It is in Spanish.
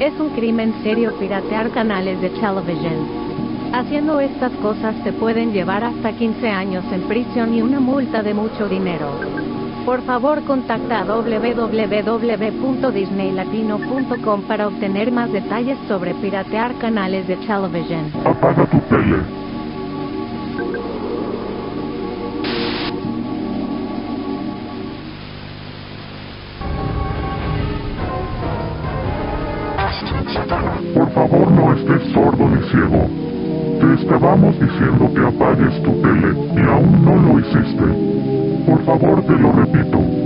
Es un crimen serio piratear canales de television. Haciendo estas cosas te pueden llevar hasta 15 años en prisión y una multa de mucho dinero. Por favor contacta a www.disneylatino.com para obtener más detalles sobre piratear canales de television. Apaga tu. Favor no estés sordo ni ciego. Te estábamos diciendo que apagues tu tele y aún no lo hiciste. Por favor te lo repito.